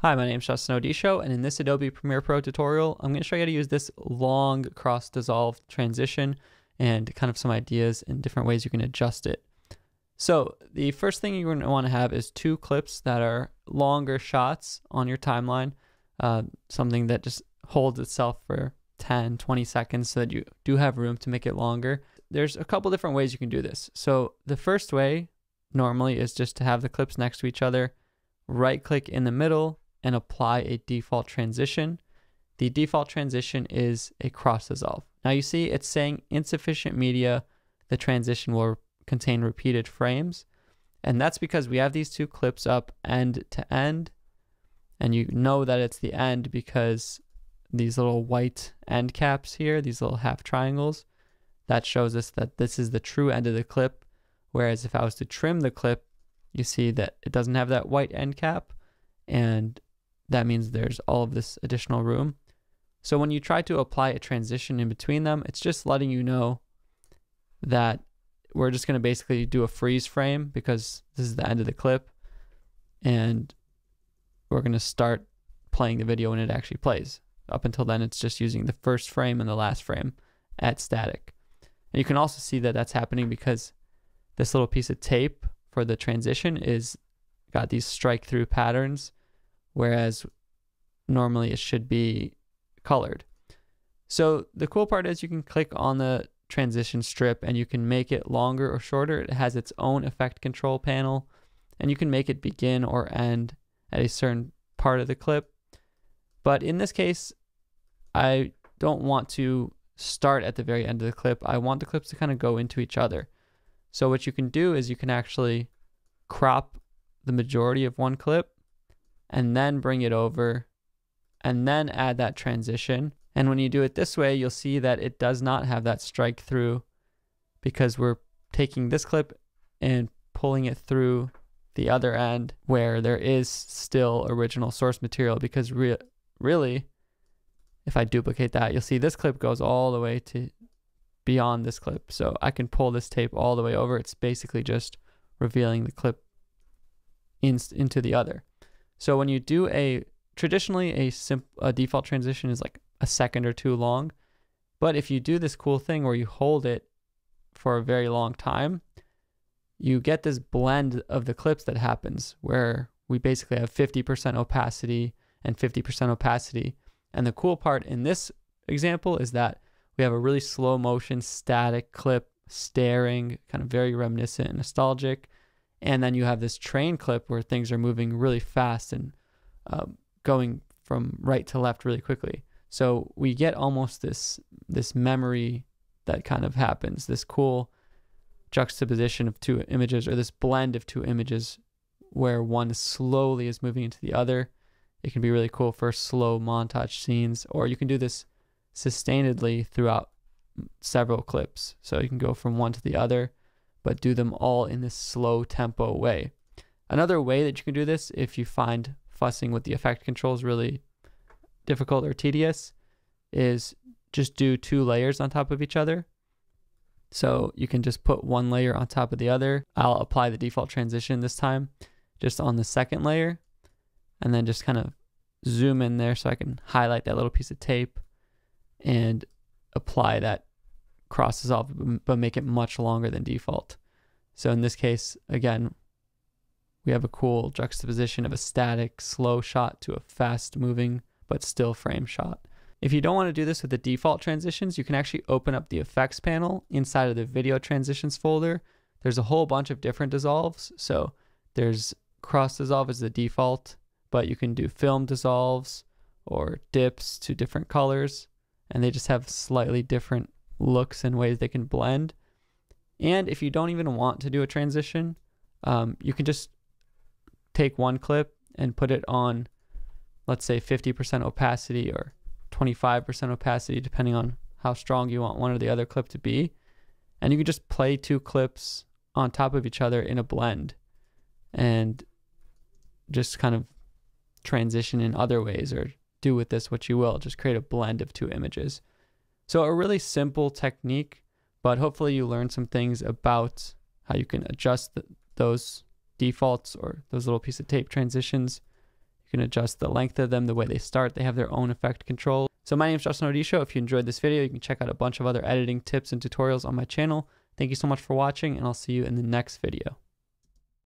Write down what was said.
Hi, my name is Justin Odisho, and in this Adobe Premiere Pro tutorial, I'm going to show you how to use this long cross dissolve transition and kind of some ideas and different ways you can adjust it. So the first thing you're going to want to have is two clips that are longer shots on your timeline, uh, something that just holds itself for 10, 20 seconds so that you do have room to make it longer. There's a couple different ways you can do this. So the first way normally is just to have the clips next to each other, right click in the middle and apply a default transition. The default transition is a cross dissolve. Now you see it's saying insufficient media, the transition will contain repeated frames. And that's because we have these two clips up end to end. And you know that it's the end because these little white end caps here, these little half triangles, that shows us that this is the true end of the clip. Whereas if I was to trim the clip, you see that it doesn't have that white end cap and that means there's all of this additional room. So when you try to apply a transition in between them, it's just letting you know that we're just going to basically do a freeze frame because this is the end of the clip and we're going to start playing the video when it actually plays. Up until then, it's just using the first frame and the last frame at static. And you can also see that that's happening because this little piece of tape for the transition is got these strike through patterns whereas normally it should be colored. So the cool part is you can click on the transition strip and you can make it longer or shorter. It has its own effect control panel and you can make it begin or end at a certain part of the clip. But in this case, I don't want to start at the very end of the clip. I want the clips to kind of go into each other. So what you can do is you can actually crop the majority of one clip and then bring it over and then add that transition. And when you do it this way, you'll see that it does not have that strike through because we're taking this clip and pulling it through the other end where there is still original source material because re- really if I duplicate that, you'll see this clip goes all the way to beyond this clip. So I can pull this tape all the way over. It's basically just revealing the clip in, into the other. So when you do a traditionally a simple a default transition is like a second or two long, but if you do this cool thing where you hold it for a very long time, you get this blend of the clips that happens where we basically have 50% opacity and 50% opacity. And the cool part in this example is that we have a really slow motion static clip staring, kind of very reminiscent and nostalgic and then you have this train clip where things are moving really fast and uh, going from right to left really quickly. So we get almost this this memory that kind of happens, this cool juxtaposition of two images or this blend of two images where one slowly is moving into the other. It can be really cool for slow montage scenes, or you can do this sustainedly throughout several clips. So you can go from one to the other but do them all in this slow tempo way. Another way that you can do this, if you find fussing with the effect controls really difficult or tedious, is just do two layers on top of each other. So you can just put one layer on top of the other. I'll apply the default transition this time just on the second layer and then just kind of zoom in there so I can highlight that little piece of tape and apply that cross dissolve, but make it much longer than default. So in this case, again, we have a cool juxtaposition of a static, slow shot to a fast moving, but still frame shot. If you don't want to do this with the default transitions, you can actually open up the effects panel inside of the video transitions folder. There's a whole bunch of different dissolves. So there's cross dissolve as the default, but you can do film dissolves or dips to different colors, and they just have slightly different looks and ways they can blend. And if you don't even want to do a transition, um, you can just take one clip and put it on, let's say, 50% opacity or 25% opacity, depending on how strong you want one or the other clip to be. And you can just play two clips on top of each other in a blend and just kind of transition in other ways or do with this what you will. Just create a blend of two images. So, a really simple technique, but hopefully, you learn some things about how you can adjust the, those defaults or those little piece of tape transitions You can adjust the length of them, the way they start. They have their own effect control. So my name is Justin Odisho. If you enjoyed this video, you can check out a bunch of other editing tips and tutorials on my channel. Thank you so much for watching, and I'll see you in the next video.